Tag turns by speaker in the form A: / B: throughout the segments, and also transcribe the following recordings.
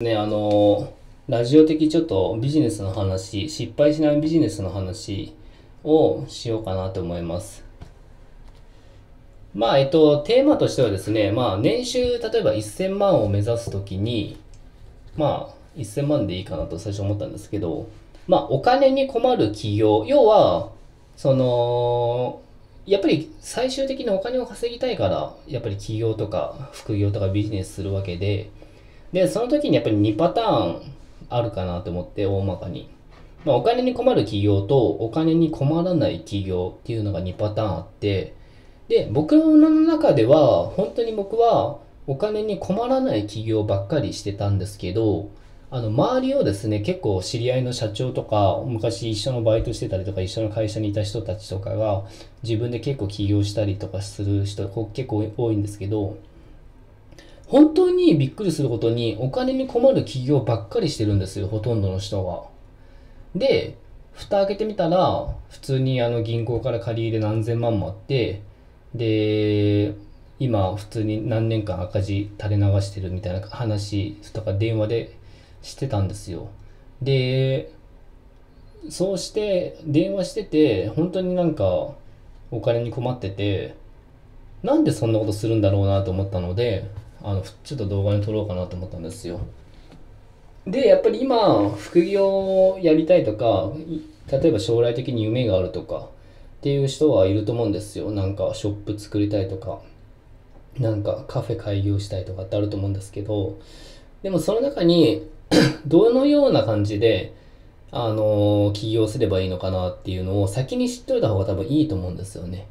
A: ね、あの、ラジオ的ちょっとビジネスの話、失敗しないビジネスの話をしようかなと思います。まあ、えっと、テーマとしてはですね、まあ、年収、例えば1000万を目指すときに、まあ、1000万でいいかなと最初思ったんですけど、まあ、お金に困る企業、要は、その、やっぱり最終的にお金を稼ぎたいから、やっぱり起業とか副業とかビジネスするわけで、で、その時にやっぱり2パターンあるかなと思って、大まかに。まあ、お金に困る企業とお金に困らない企業っていうのが2パターンあって、で、僕の中では、本当に僕はお金に困らない企業ばっかりしてたんですけど、あの、周りをですね、結構知り合いの社長とか、昔一緒のバイトしてたりとか、一緒の会社にいた人たちとかが、自分で結構起業したりとかする人、結構多いんですけど、本当にびっくりすることにお金に困る企業ばっかりしてるんですよ、ほとんどの人が。で、蓋開けてみたら、普通にあの銀行から借り入れ何千万もあって、で、今普通に何年間赤字垂れ流してるみたいな話とか電話でしてたんですよ。で、そうして電話してて、本当になんかお金に困ってて、なんでそんなことするんだろうなと思ったので、あの、ちょっと動画に撮ろうかなと思ったんですよ。で、やっぱり今、副業をやりたいとか、例えば将来的に夢があるとかっていう人はいると思うんですよ。なんかショップ作りたいとか、なんかカフェ開業したいとかってあると思うんですけど、でもその中に、どのような感じで、あの起業すればいいのかなっていうのを先に知っといた方が多分いいと思うんですよね。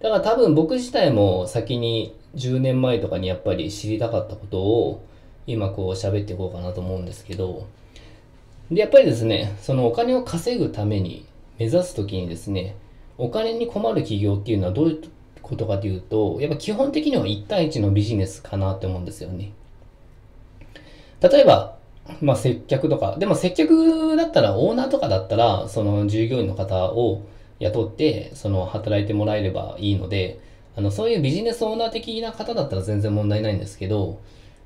A: だから多分僕自体も先に10年前とかにやっぱり知りたかったことを今こう喋っていこうかなと思うんですけど、で、やっぱりですね、そのお金を稼ぐために目指すときにですね、お金に困る企業っていうのはどういうことかというと、やっぱ基本的には1対1のビジネスかなって思うんですよね。例えば、まあ接客とか、でも接客だったらオーナーとかだったら、その従業員の方を雇って、その働いてもらえればいいので、あの、そういうビジネスオーナー的な方だったら全然問題ないんですけど、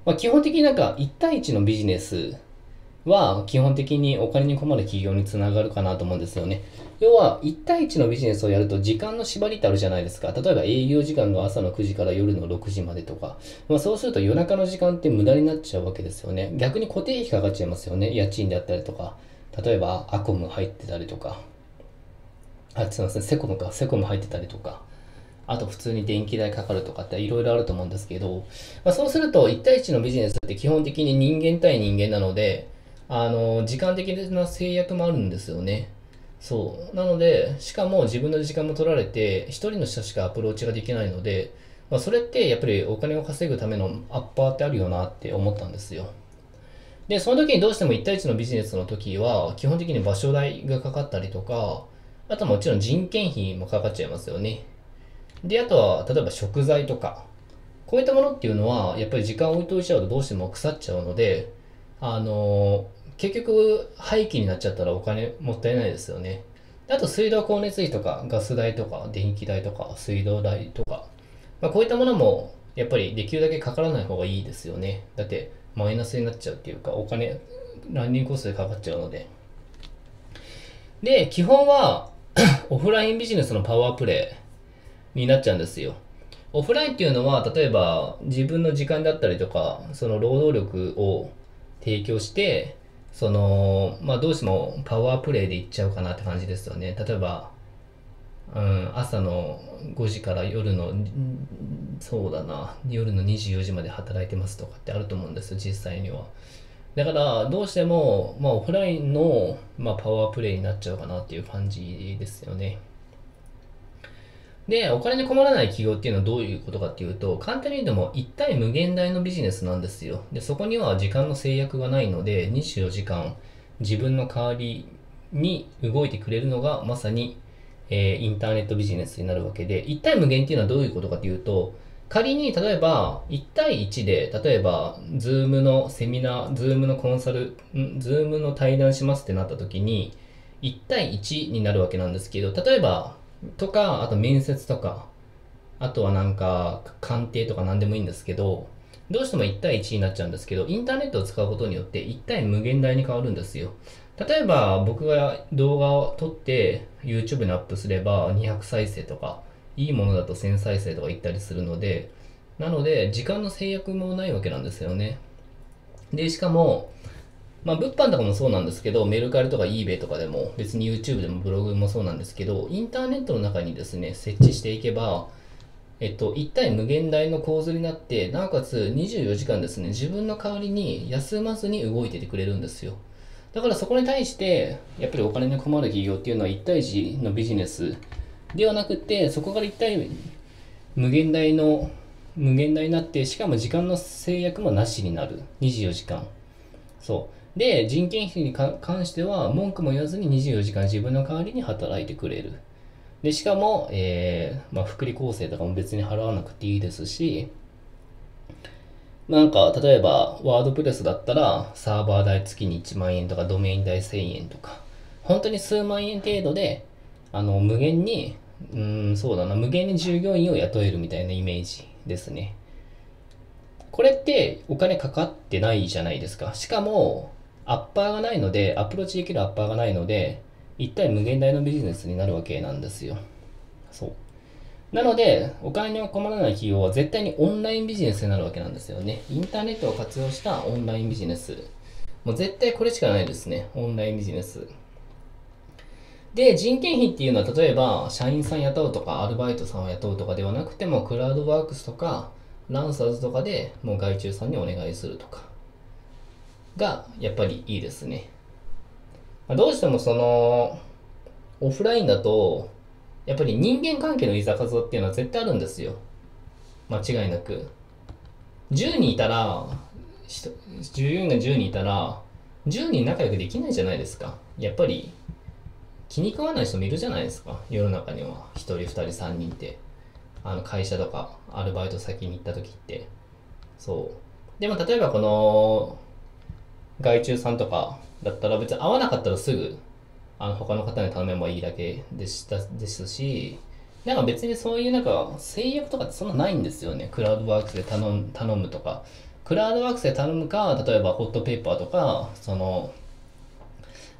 A: まあ基本的になんか1対1のビジネスは基本的にお金に困る企業につながるかなと思うんですよね。要は、1対1のビジネスをやると時間の縛りってあるじゃないですか。例えば営業時間が朝の9時から夜の6時までとか。まあそうすると夜中の時間って無駄になっちゃうわけですよね。逆に固定費かかっちゃいますよね。家賃であったりとか。例えばアコム入ってたりとか。あ、すいません。セコムか。セコム入ってたりとか。あと普通に電気代かかるとかっていろいろあると思うんですけど、まあ、そうすると1対1のビジネスって基本的に人間対人間なので、あの、時間的な制約もあるんですよね。そう。なので、しかも自分の時間も取られて、一人の人しかアプローチができないので、まあ、それってやっぱりお金を稼ぐためのアッパーってあるよなって思ったんですよ。で、その時にどうしても1対1のビジネスの時は、基本的に場所代がかかったりとか、あともちろん人件費もかかっちゃいますよね。で、あとは、例えば食材とか、こういったものっていうのは、やっぱり時間を置いといちゃうとどうしても腐っちゃうので、あの結局、廃棄になっちゃったらお金もったいないですよね。あと、水道光熱費とか、ガス代とか、電気代とか、水道代とか、まあ、こういったものも、やっぱりできるだけかからない方がいいですよね。だって、マイナスになっちゃうっていうか、お金、ランニングコストでかかっちゃうので。で、基本は、オフラインビジネスのパワープレイになっちゃうんですよ。オフラインっていうのは、例えば自分の時間だったりとか、その労働力を提供して、その、まあどうしてもパワープレイでいっちゃうかなって感じですよね。例えば、うん、朝の5時から夜の、そうだな、夜の24時まで働いてますとかってあると思うんですよ、実際には。だから、どうしても、まあオフラインの、まあ、パワープレイになっちゃうかなっていう感じですよね。で、お金に困らない企業っていうのはどういうことかっていうと、簡単に言うとも一体無限大のビジネスなんですよ。で、そこには時間の制約がないので、24時間自分の代わりに動いてくれるのがまさに、えーインターネットビジネスになるわけで、一体無限っていうのはどういうことかというと、仮に例えば1対1で、例えば、 Zoom のセミナー、 Zoom のコンサル、ん？ Zoom の対談しますってなった時に、1対1になるわけなんですけど、例えば、とか、あと面接とか、あとはなんか、鑑定とか何でもいいんですけど、どうしても1対1になっちゃうんですけど、インターネットを使うことによって1対無限大に変わるんですよ。例えば僕が動画を撮って YouTube にアップすれば200再生とか、いいものだと1000再生とか言ったりするので、なので時間の制約もないわけなんですよね。で、しかも、まあ、物販とかもそうなんですけど、メルカリとか eBay とかでも、別に YouTube でもブログもそうなんですけど、インターネットの中にですね、設置していけば、えっと、一体無限大の構図になって、なおかつ24時間ですね、自分の代わりに休まずに動いててくれるんですよ。だからそこに対して、やっぱりお金に困る企業っていうのは一対一のビジネスではなくて、そこから一体無限大の、無限大になって、しかも時間の制約もなしになる。24時間。そう。で、人件費に関しては、文句も言わずに24時間自分の代わりに働いてくれる。で、しかも、えー、まあ、福利厚生とかも別に払わなくていいですし、なんか、例えば、ワードプレスだったら、サーバー代月に1万円とか、ドメイン代1000円とか、本当に数万円程度で、あの、無限に、うん、そうだな、無限に従業員を雇えるみたいなイメージですね。これってお金かかってないじゃないですか。しかも、アッパーがないので、アプローチできるアッパーがないので、一体無限大のビジネスになるわけなんですよ。そう。なので、お金に困らない企業は絶対にオンラインビジネスになるわけなんですよね。インターネットを活用したオンラインビジネス。もう絶対これしかないですね。オンラインビジネス。で、人件費っていうのは、例えば、社員さん雇うとか、アルバイトさんを雇うとかではなくても、クラウドワークスとか、ランサーズとかでもう外注さんにお願いするとか、が、やっぱりいいですね。まあ、どうしてもその、オフラインだと、やっぱり人間関係のいざかざっていうのは絶対あるんですよ。間違いなく。10人いたら、従業員が10人いたら、10人仲良くできないじゃないですか。やっぱり、気に食わない人もいるじゃないですか。世の中には。1人、2人、3人って。あの、会社とか、アルバイト先に行った時って。そう。でも、例えばこの、外注さんとかだったら別に合わなかったらすぐあの他の方に頼めばいいだけでしたですしなんか別にそういうなんか制約とかってそんなないんですよね。クラウドワークスで頼む頼むとか。クラウドワークスで頼むか例えばホットペーパーとかその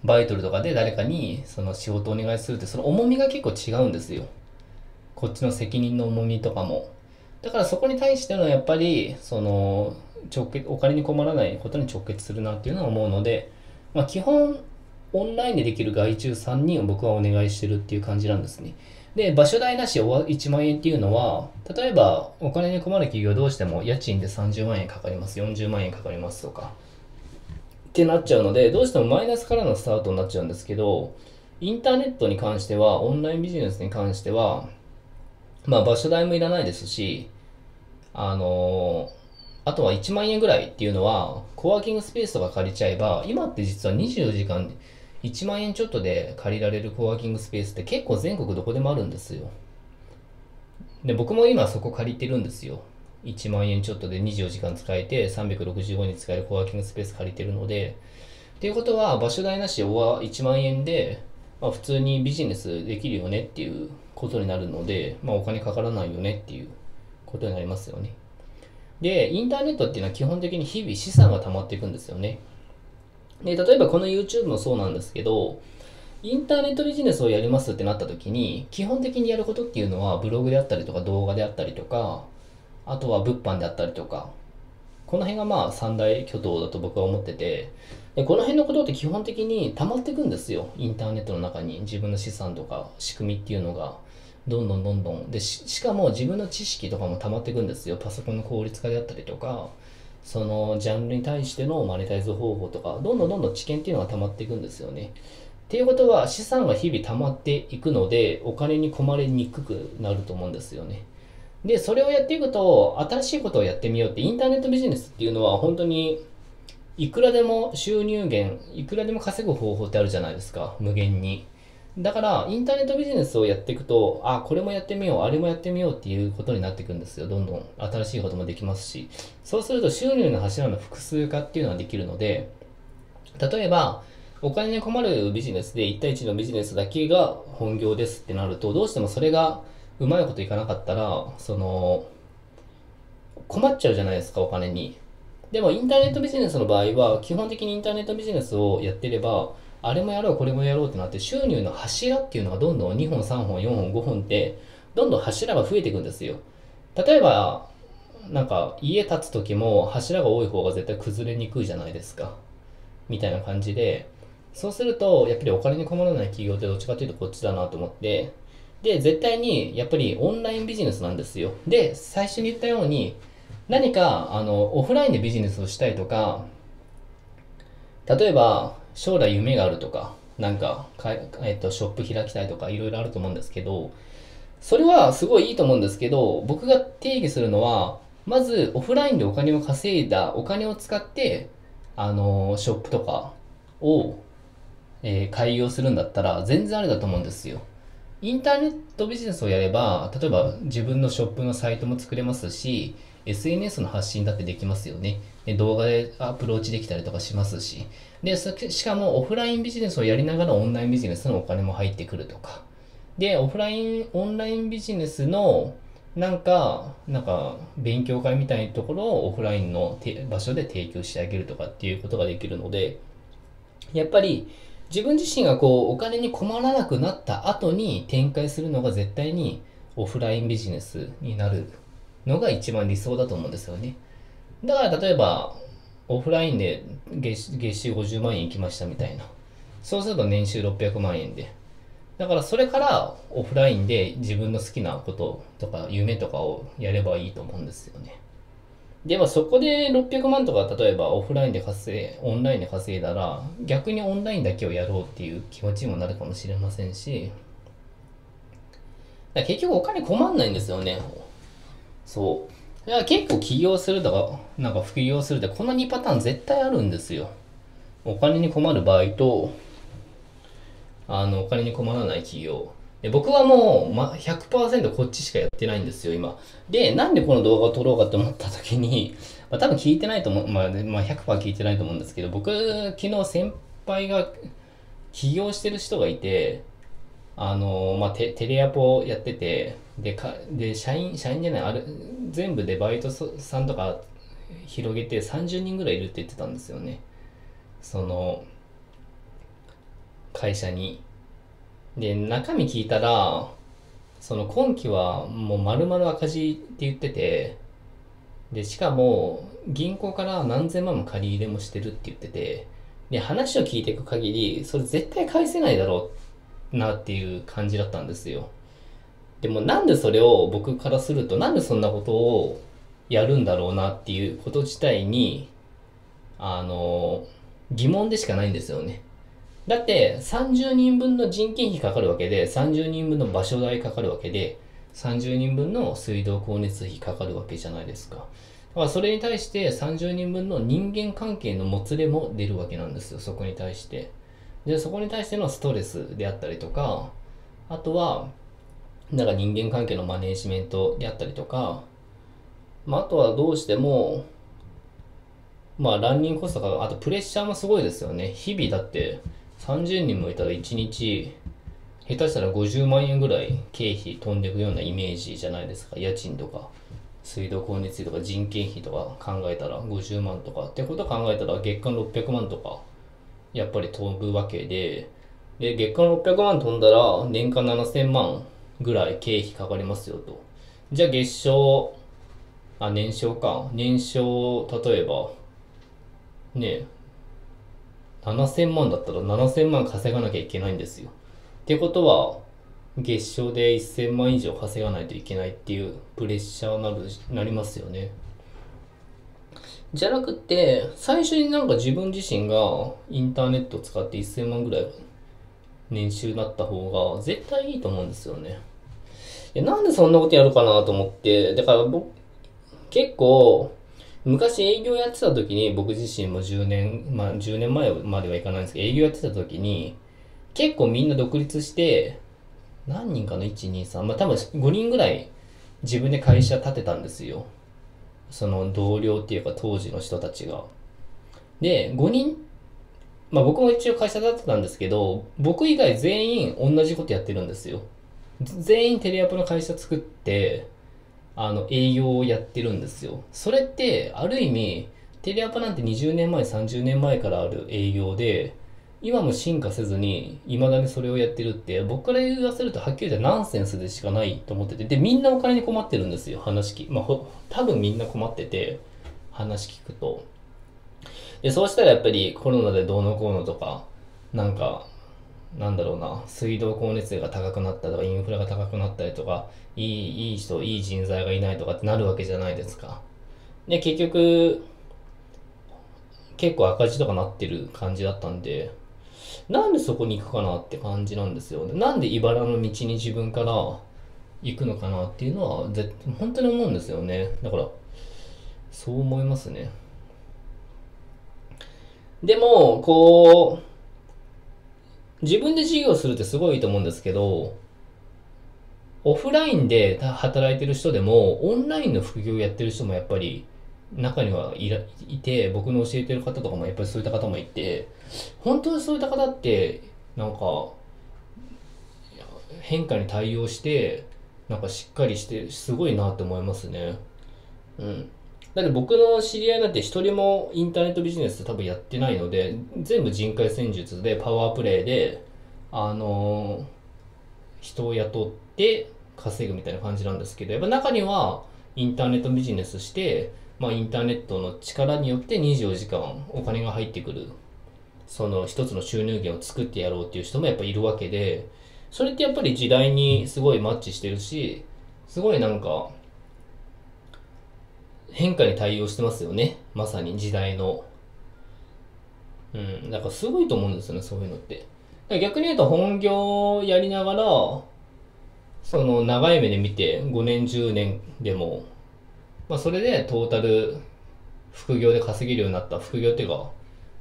A: バイトルとかで誰かにその仕事をお願いするってその重みが結構違うんですよ。こっちの責任の重みとかも。だからそこに対してのやっぱりその直結お金に困らないことに直結するなっていうのは思うので、まあ、基本オンラインでできる外注3人を僕はお願いしてるっていう感じなんですね。で、場所代なし1万円っていうのは、例えばお金に困る企業どうしても家賃で30万円かかります、40万円かかりますとか、ってなっちゃうので、どうしてもマイナスからのスタートになっちゃうんですけど、インターネットに関しては、オンラインビジネスに関しては、まあ場所代もいらないですし、あのーあとは1万円ぐらいっていうのは、コワーキングスペースとか借りちゃえば、今って実は24時間1万円ちょっとで借りられるコワーキングスペースって結構全国どこでもあるんですよ。で、僕も今そこ借りてるんですよ。1万円ちょっとで24時間使えて365日使えるコワーキングスペース借りてるので、っていうことは場所代なしは1万円で、まあ、普通にビジネスできるよねっていうことになるので、まあ、お金かからないよねっていうことになりますよね。で、インターネットっていうのは基本的に日々資産が溜まっていくんですよね。で、例えばこの YouTube もそうなんですけど、インターネットビジネスをやりますってなった時に、基本的にやることっていうのはブログであったりとか動画であったりとか、あとは物販であったりとか、この辺がまあ三大挙頭だと僕は思ってて、でこの辺のことって基本的に溜まっていくんですよ。インターネットの中に自分の資産とか仕組みっていうのが。どんどんどんどん。でしかも自分の知識とかも溜まっていくんですよ。パソコンの効率化であったりとかそのジャンルに対してのマネタイズ方法とかどんどんどんどん知見っていうのが溜まっていくんですよね。っていうことは資産が日々溜まっていくのでお金に困りにくくなると思うんですよね。でそれをやっていくと新しいことをやってみようってインターネットビジネスっていうのは本当にいくらでも収入源いくらでも稼ぐ方法ってあるじゃないですか。無限に。だから、インターネットビジネスをやっていくと、あ、これもやってみよう、あれもやってみようっていうことになっていくんですよ。どんどん新しいこともできますし。そうすると収入の柱の複数化っていうのができるので、例えば、お金に困るビジネスで1対1のビジネスだけが本業ですってなると、どうしてもそれがうまいこといかなかったら、その、困っちゃうじゃないですか、お金に。でもインターネットビジネスの場合は、基本的にインターネットビジネスをやってれば、あれもやろう、これもやろうってなって、収入の柱っていうのがどんどん2本、3本、4本、5本って、どんどん柱が増えていくんですよ。例えば、なんか家建つ時も柱が多い方が絶対崩れにくいじゃないですか。みたいな感じで、そうすると、やっぱりお金に困らない企業ってどっちかというとこっちだなと思って、で、絶対にやっぱりオンラインビジネスなんですよ。で、最初に言ったように、何かあのオフラインでビジネスをしたいとか、例えば将来夢があるとか、なんかか、えっと、ショップ開きたいとかいろいろあると思うんですけど、それはすごいいいと思うんですけど、僕が定義するのは、まずオフラインでお金を稼いだお金を使って、あの、ショップとかを、えー、開業するんだったら全然あれだと思うんですよ。インターネットビジネスをやれば、例えば自分のショップのサイトも作れますし、SNS の発信だってできますよね。で動画でアプローチできたりとかしますし。で、しかもオフラインビジネスをやりながらオンラインビジネスのお金も入ってくるとか。で、オフライン、オンラインビジネスのなんか、なんか、勉強会みたいなところをオフラインの場所で提供してあげるとかっていうことができるので、やっぱり、自分自身がこうお金に困らなくなった後に展開するのが絶対にオフラインビジネスになるのが一番理想だと思うんですよね。だから例えばオフラインで月月収50万円いきましたみたいな。そうすると年収600万円で。だからそれからオフラインで自分の好きなこととか夢とかをやればいいと思うんですよね。でもそこで600万とか例えばオフラインで稼い、オンラインで稼いだら逆にオンラインだけをやろうっていう気持ちにもなるかもしれませんし、結局お金困んないんですよね。そう。いや結構起業するとか、なんか副業するってこの2パターン絶対あるんですよ。お金に困る場合と、あの、お金に困らない企業。で僕はもう、ま、100%こっちしかやってないんですよ、今。で、なんでこの動画を撮ろうかって思った時に、まあ、多分聞いてないと思う、まあ、まあ、100%聞いてないと思うんですけど、僕、昨日先輩が起業してる人がいて、あの、まあ、テレアポやってて、で、かで社員、社員じゃない、あれ、全部でバイトさんとか広げて30人ぐらいいるって言ってたんですよね。その、会社に。で、中身聞いたら、その今期はもう丸々赤字って言ってて、で、しかも銀行から何千万も借り入れもしてるって言ってて、で、話を聞いていく限り、それ絶対返せないだろうなっていう感じだったんですよ。でもなんでそれを僕からすると、なんでそんなことをやるんだろうなっていうこと自体に、あの、疑問でしかないんですよね。だって30人分の人件費かかるわけで、30人分の場所代かかるわけで、30人分の水道光熱費かかるわけじゃないですか。だからそれに対して30人分の人間関係のもつれも出るわけなんですよ、そこに対して。で、そこに対してのストレスであったりとか、あとは、なんか人間関係のマネジメントであったりとか、まあ、あとはどうしても、まあ、ランニングコストとか、あとプレッシャーもすごいですよね。日々だって、30人もいたら1日、下手したら50万円ぐらい経費飛んでいくようなイメージじゃないですか。家賃とか、水道光熱費とか人件費とか考えたら50万とか。ってこと考えたら月間600万とか、やっぱり飛ぶわけで、で、月間600万飛んだら年間7000万ぐらい経費かかりますよと。じゃあ月賞、あ、年商か。年商、例えば、ね、7000万だったら7000万稼がなきゃいけないんですよ。ってことは、月賞で1000万以上稼がないといけないっていうプレッシャーなるなりますよね。じゃなくて、最初になんか自分自身がインターネット使って1000万ぐらい年収だった方が絶対いいと思うんですよね。いやなんでそんなことやるかなと思って、だから僕、結構、昔営業やってた時に、僕自身も10年、まあ10年前まではいかないんですけど、営業やってた時に、結構みんな独立して、何人かの ?1、2、3、まあ多分5人ぐらい自分で会社建てたんですよ。その同僚っていうか当時の人たちが。で、5人、まあ僕も一応会社建てたんですけど、僕以外全員同じことやってるんですよ。全員テレアポの会社作って、あの、営業をやってるんですよ。それって、ある意味、テレアパなんて20年前、30年前からある営業で、今も進化せずに、未だにそれをやってるって、僕から言わせるとはっきり言ってナンセンスでしかないと思ってて、で、みんなお金に困ってるんですよ、話聞まあ、ほ多分みんな困ってて、話聞くと。で、そうしたらやっぱりコロナでどうのこうのとか、なんか、なんだろうな、水道光熱費が高くなったとか、インフラが高くなったりとか、いい、いい人、いい人材がいないとかってなるわけじゃないですか。で、結局、結構赤字とかなってる感じだったんで、なんでそこに行くかなって感じなんですよ。なんで茨の道に自分から行くのかなっていうのは、ぜ本当に思うんですよね。だから、そう思いますね。でも、こう、自分で事業するってすごいと思うんですけど、オフラインで働いてる人でも、オンラインの副業やってる人もやっぱり中にはいらいて、僕の教えてる方とかもやっぱりそういった方もいて、本当にそういった方って、なんか、変化に対応して、なんかしっかりして、すごいなって思いますね。うん。だって僕の知り合いなんて一人もインターネットビジネス多分やってないので、全部人海戦術でパワープレイで、あのー、人を雇って稼ぐみたいな感じなんですけど、やっぱ中にはインターネットビジネスして、まあインターネットの力によって24時間お金が入ってくる、その一つの収入源を作ってやろうっていう人もやっぱいるわけで、それってやっぱり時代にすごいマッチしてるし、すごいなんか、変化に対応してますよね。まさに時代の。うん。だからすごいと思うんですよね、そういうのって。逆に言うと本業やりながら、その長い目で見て5年10年でも、まあそれでトータル副業で稼げるようになった。副業っていうか、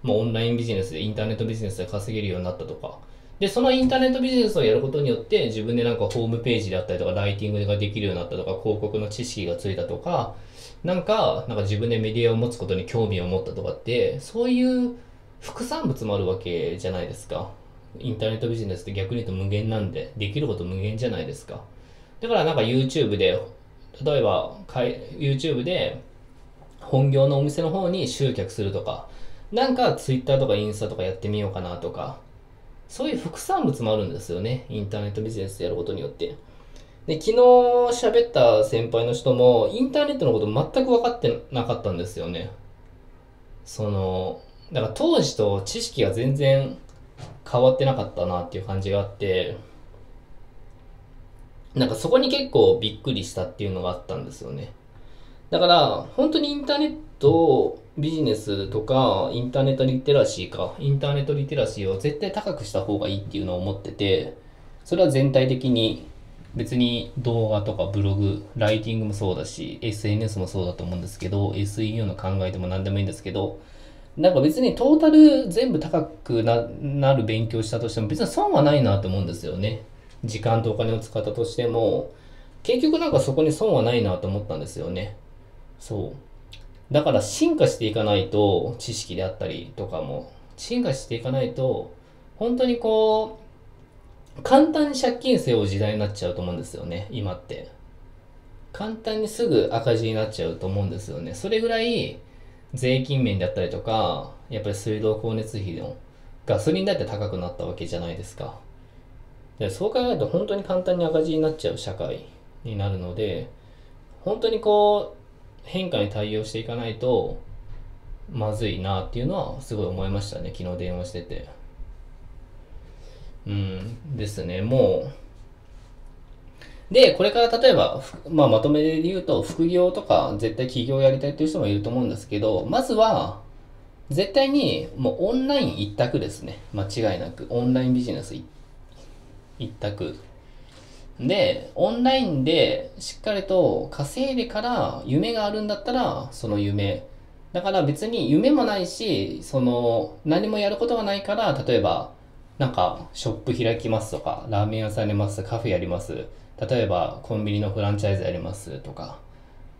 A: まあオンラインビジネスで、インターネットビジネスで稼げるようになったとか。で、そのインターネットビジネスをやることによって自分でなんかホームページであったりとか、ライティングができるようになったとか、広告の知識がついたとか、なんか、なんか自分でメディアを持つことに興味を持ったとかって、そういう副産物もあるわけじゃないですか。インターネットビジネスって逆に言うと無限なんで、できること無限じゃないですか。だからなんか YouTube で、例えば、YouTube で本業のお店の方に集客するとか、なんか Twitter とかインスタとかやってみようかなとか、そういう副産物もあるんですよね。インターネットビジネスでやることによって。で、昨日喋った先輩の人も、インターネットのこと全く分かってなかったんですよね。その、だから当時と知識が全然変わってなかったなっていう感じがあって、なんかそこに結構びっくりしたっていうのがあったんですよね。だから、本当にインターネットビジネスとか、インターネットリテラシーか、インターネットリテラシーを絶対高くした方がいいっていうのを思ってて、それは全体的に別に動画とかブログ、ライティングもそうだし、SNS もそうだと思うんですけど、SEO の考えても何でもいいんですけど、なんか別にトータル全部高くなる勉強したとしても別に損はないなと思うんですよね。時間とお金を使ったとしても、結局なんかそこに損はないなと思ったんですよね。そう。だから進化していかないと、知識であったりとかも、進化していかないと、本当にこう、簡単に借金背負う時代になっちゃうと思うんですよね、今って。簡単にすぐ赤字になっちゃうと思うんですよね。それぐらい税金面だったりとか、やっぱり水道光熱費のガソリンだって高くなったわけじゃないですか。でそう考えると本当に簡単に赤字になっちゃう社会になるので、本当にこう変化に対応していかないとまずいなっていうのはすごい思いましたね、昨日電話してて。うん、ですね、もう。で、これから例えば、まあ、まとめで言うと、副業とか絶対起業やりたいっていう人もいると思うんですけど、まずは、絶対にもうオンライン一択ですね。間違いなく。オンラインビジネス一択。一択で、オンラインでしっかりと稼いでから夢があるんだったら、その夢。だから別に夢もないし、その何もやることがないから、例えばなんか、ショップ開きますとか、ラーメン屋さんやります、カフェやります。例えば、コンビニのフランチャイズやりますとか。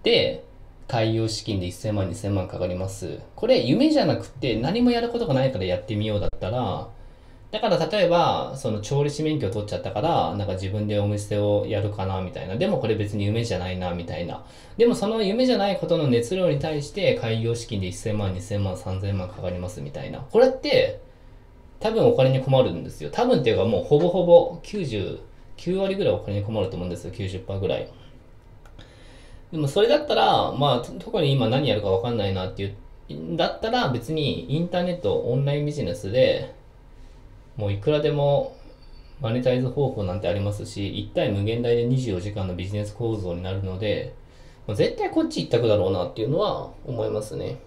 A: で、開業資金で1000万、2000万かかります。これ、夢じゃなくて、何もやることがないからやってみようだったら、だから例えば、その調理師免許取っちゃったから、なんか自分でお店をやるかなみたいな。でもこれ別に夢じゃないなみたいな。でもその夢じゃないことの熱量に対して開業資金で1000万、2000万、3000万かかりますみたいな。これって多分お金に困るんですよ。多分っていうかもうほぼほぼ99割ぐらいお金に困ると思うんですよ。90%ぐらい。でもそれだったら、まあ特に今何やるかわかんないなっていう、だったら別にインターネットオンラインビジネスでもういくらでもマネタイズ方法なんてありますし、一体無限大で24時間のビジネス構造になるので、絶対こっち一択だろうなっていうのは思いますね。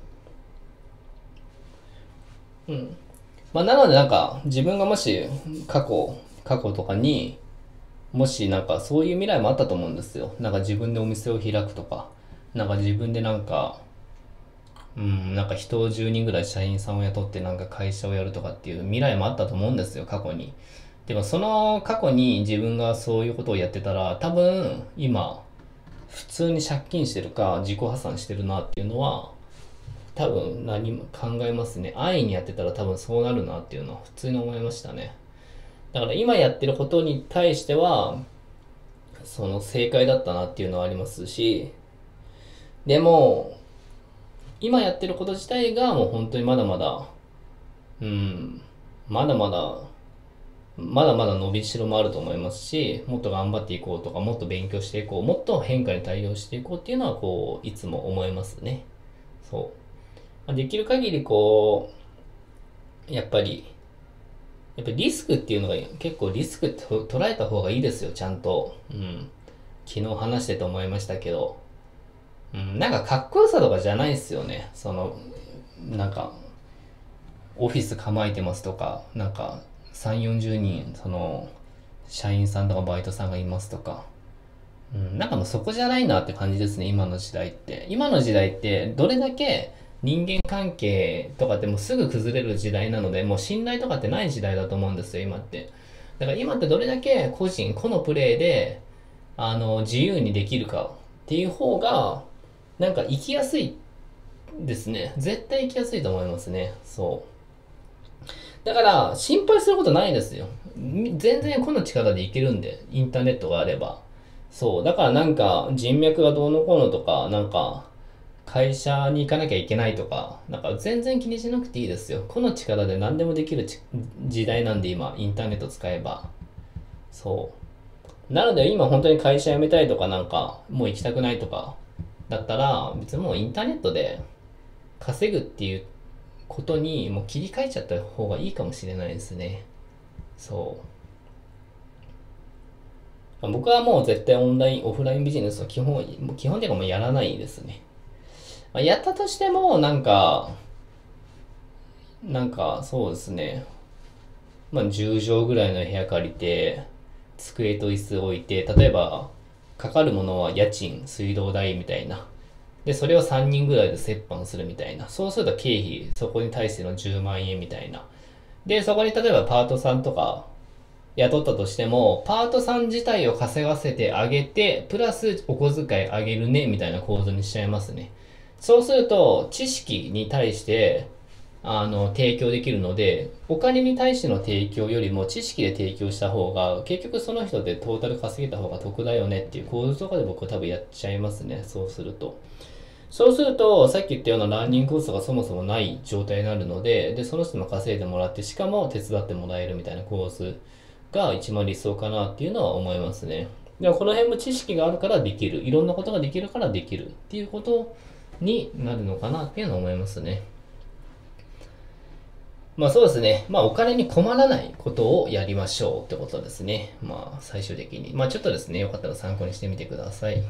A: うん。まあ、なのでなんか、自分がもし過去、過去とかに、もしなんかそういう未来もあったと思うんですよ。なんか自分でお店を開くとか、なんか自分でなんか、うん、なんか人を10人ぐらい社員さんを雇ってなんか会社をやるとかっていう未来もあったと思うんですよ、過去に。でもその過去に自分がそういうことをやってたら、多分今、普通に借金してるか自己破産してるなっていうのは、多分何も考えますね。安易にやってたら多分そうなるなっていうのは普通に思いましたね。だから今やってることに対しては、その正解だったなっていうのはありますし、でも、今やってること自体がもう本当にまだまだ、うん、まだまだ、まだまだ伸びしろもあると思いますし、もっと頑張っていこうとか、もっと勉強していこう、もっと変化に対応していこうっていうのは、こう、いつも思いますね。そう。できる限り、こう、やっぱり、やっぱりリスクっていうのが結構リスクって捉えた方がいいですよ、ちゃんと。うん。昨日話してて思いましたけど。うん、なんかかっこよさとかじゃないっすよね。その、なんか、オフィス構えてますとか、なんか、3、40人、その、社員さんとかバイトさんがいますとか。うん、なんかもうそこじゃないなって感じですね、今の時代って。今の時代って、どれだけ人間関係とかってもうすぐ崩れる時代なので、もう信頼とかってない時代だと思うんですよ、今って。だから今ってどれだけ個人、個のプレイで、あの、自由にできるかっていう方が、なんか生きやすいですね。絶対生きやすいと思いますね。そう。だから、心配することないですよ。全然この力でいけるんで、インターネットがあれば。そう。だからなんか、人脈がどうのこうのとか、なんか、会社に行かなきゃいけないとか、なんか全然気にしなくていいですよ。この力で何でもできる時代なんで今、インターネット使えば。そう。なので今本当に会社辞めたいとかなんか、もう行きたくないとか、だったら、別にもうインターネットで稼ぐっていうことにもう切り替えちゃった方がいいかもしれないですね。そう。僕はもう絶対オンライン、オフラインビジネスは基本、もう基本的にはもうやらないですね。まあ、やったとしても、なんか、なんかそうですね。まあ10畳ぐらいの部屋借りて、机と椅子置いて、例えばかかるものは家賃、水道代みたいな。で、それを3人ぐらいで折半するみたいな。そうすると経費、そこに対しての10万円みたいな。で、そこに例えばパートさんとか雇ったとしても、パートさん自体を稼がせてあげて、プラスお小遣いあげるね、みたいな構図にしちゃいますね。そうすると、知識に対して、あの、提供できるので、お金に対しての提供よりも知識で提供した方が、結局その人でトータル稼げた方が得だよねっていう構図とかで僕は多分やっちゃいますね。そうすると。そうすると、さっき言ったようなラーニングコースがそもそもない状態になるので、で、その人も稼いでもらって、しかも手伝ってもらえるみたいな構図が一番理想かなっていうのは思いますね。でもこの辺も知識があるからできる。いろんなことができるからできるっていうことになるのかなっていうのは思いますね。まあそうですね。まあお金に困らないことをやりましょうってことですね。まあ最終的に。まあちょっとですね、よかったら参考にしてみてください。